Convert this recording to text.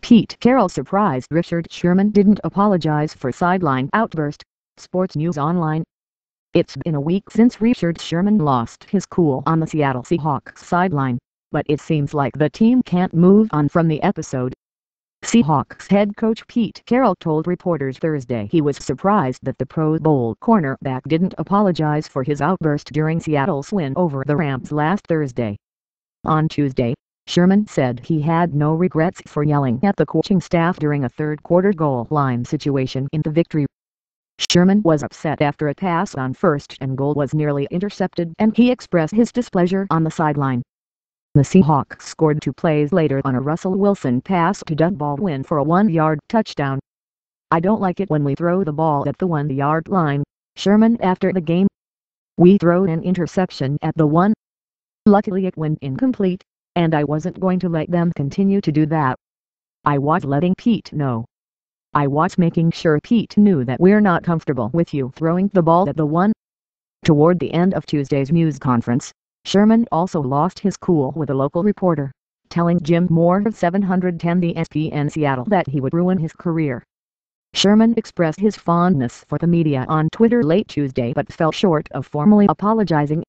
Pete Carroll surprised Richard Sherman didn't apologize for sideline outburst. Sports News Online. It's been a week since Richard Sherman lost his cool on the Seattle Seahawks sideline, but it seems like the team can't move on from the episode. Seahawks head coach Pete Carroll told reporters Thursday he was surprised that the Pro Bowl cornerback didn't apologize for his outburst during Seattle's win over the Rams last Thursday. On Tuesday, Sherman said he had no regrets for yelling at the coaching staff during a third-quarter goal line situation in the victory. Sherman was upset after a pass on first and goal was nearly intercepted and he expressed his displeasure on the sideline. The Seahawks scored two plays later on a Russell Wilson pass to Doug Baldwin for a one-yard touchdown. I don't like it when we throw the ball at the one-yard line, Sherman after the game. We throw an interception at the one. Luckily it went incomplete, and I wasn't going to let them continue to do that. I was letting Pete know. I was making sure Pete knew that we're not comfortable with you throwing the ball at the one. Toward the end of Tuesday's news conference, Sherman also lost his cool with a local reporter, telling Jim Moore of 710 The ESPN Seattle that he would ruin his career. Sherman expressed his fondness for the media on Twitter late Tuesday but fell short of formally apologizing